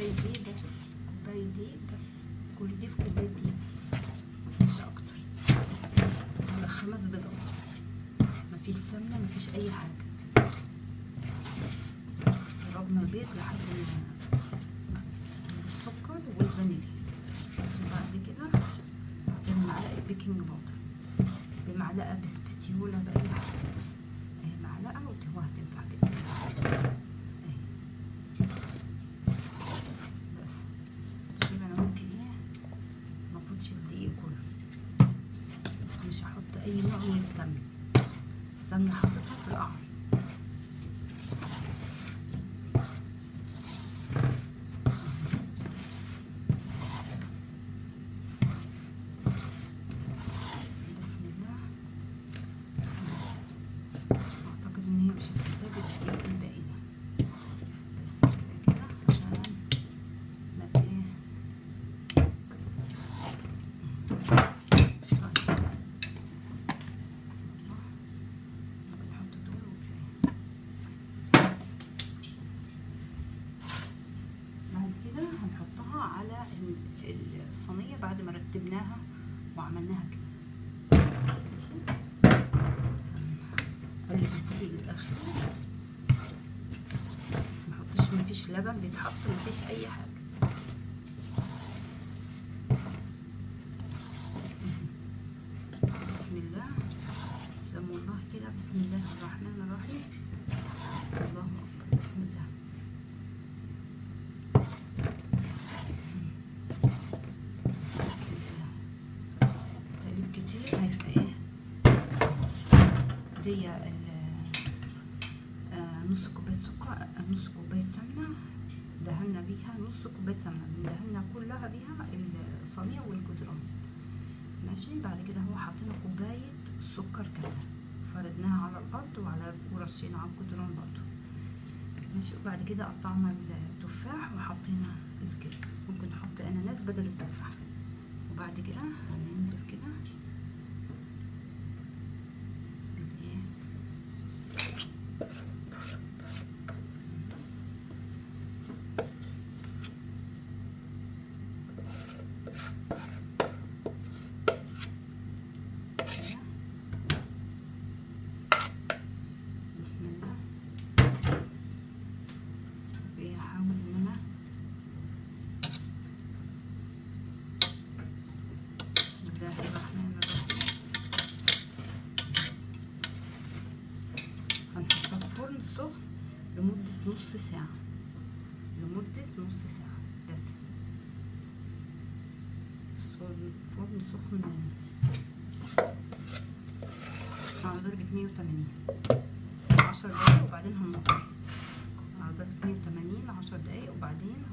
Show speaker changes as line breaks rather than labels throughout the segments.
الكوباية دي بس الكوباية دي بس كل دي في كوباية دي مش أكتر. على خمس بيضات. مفيش سمنة مفيش أي حاجة. ضربنا البيض لحد ما السكر والفانيليا. وبعد كده معلقة baking powder. بمعلقة ب spatula بأي اي نوع من السمنة السمنة حطيتها بعد ما رتبناها وعملناها كده. الدقيق للآخر. محطش مفيش لبن بيتحط مفيش أي حاجة. بسم الله. سموا الله كده بسم الله الرحمن الرحيم الله اكبر بسم الله بسم الله تقليب كتير هيبقى إيه دي ال- آه، نص كوباية سكر آه، نص كوباية سمنة دهنا بيها نص كوباية سمنة دهنا كلها بيها الصينية والجدران. ماشي؟ بعد كده هو حطينا كوباية سكر كاملة. فردناها على الأرض وعلى ورشينا على الجدران برضو. ماشي؟ وبعد كده قطعنا التفاح وحطينا الكيس ممكن نحط أناناس بدل التفاح. وبعد كده بالإيه؟ كده. بسم الله بحاول ان أنا بسم الله الرحمن الرحيم. هنحطها في فرن سخن لمدة نص ساعة. لمدة نص ساعة بس. فرن سخن على درجة مية وتمانين. عشر دقايق وبعدين هنوطي على درجة مية وتمانين عشر دقايق وبعدين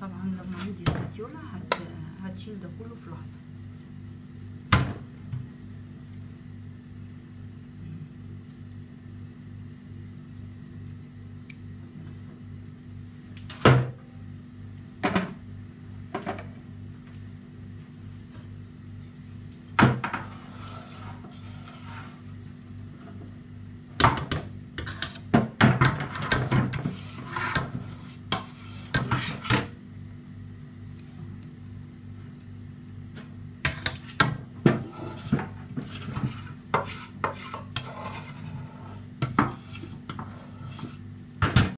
طبعا لما عندي هت... هتشيل ده كله في لحظة.